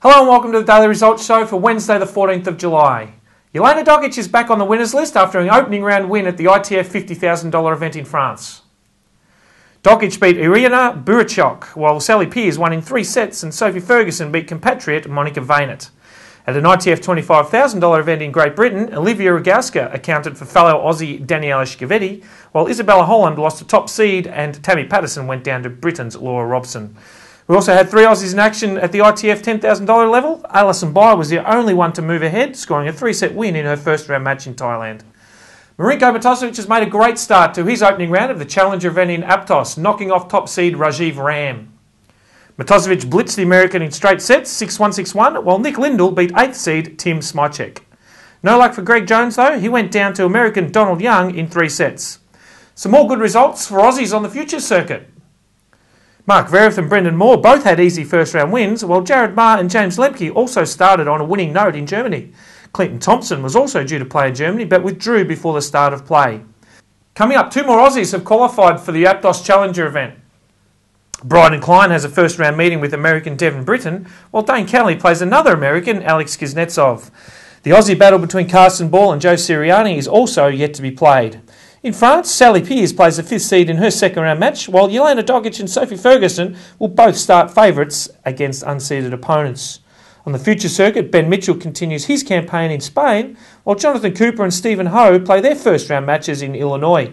Hello and welcome to the Daily Results Show for Wednesday, the 14th of July. Jelena Dokic is back on the winners list after an opening round win at the ITF $50,000 event in France. Dokic beat Irina Buryachok, while Sally Peers won in three sets and Sophie Ferguson beat compatriot Monika Wejnert. At an ITF $25,000 event in Great Britain, Olivia Rogowska accounted for fellow Aussie Daniela Schiavone, while Isabella Holland lost a top seed and Tammy Patterson went down to Britain's Laura Robson. We also had three Aussies in action at the ITF $10,000 level. Alison Bai was the only one to move ahead, scoring a three set win in her first round match in Thailand. Marinko Matosevic has made a great start to his opening round of the Challenger event in Aptos, knocking off top seed Rajeev Ram. Matosevic blitzed the American in straight sets, 6 1 6 1, while Nick Lindahl beat 8th seed Tim Smyczek. No luck for Greg Jones though, he went down to American Donald Young in three sets. Some more good results for Aussies on the Futures circuit. Mark Zverev and Brendan Moore both had easy first round wins, while Jared Marr and James Lemke also started on a winning note in Germany. Clinton Thompson was also due to play in Germany but withdrew before the start of play. Coming up, two more Aussies have qualified for the Aptos Challenger event. Brydan Klein has a first round meeting with American Devin Britton, while Dayne Kelly plays another American, Alex Kuznetsov. The Aussie battle between Carsten Ball and Joe Sirianni is also yet to be played. In France, Sally Peers plays the fifth seed in her second round match, while Jelena Dokic and Sophie Ferguson will both start favourites against unseeded opponents. On the future circuit, Ben Mitchell continues his campaign in Spain, while Jonathan Cooper and Stephen Ho play their first round matches in Illinois.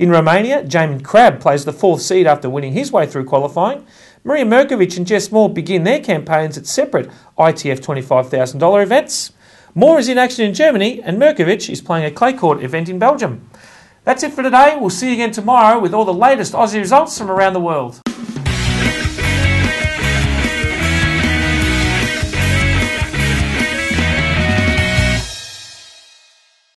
In Romania, Jamin Crab plays the fourth seed after winning his way through qualifying. Maria Merkovic and Jess Moore begin their campaigns at separate ITF $25,000 events. Moore is in action in Germany, and Merkovic is playing a clay court event in Belgium. That's it for today. We'll see you again tomorrow with all the latest Aussie results from around the world.